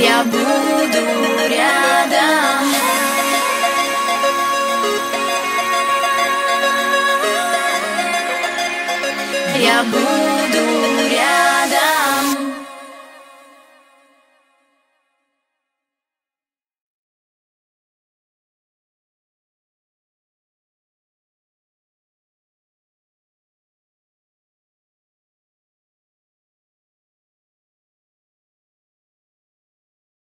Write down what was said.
я буду рядом. Я буду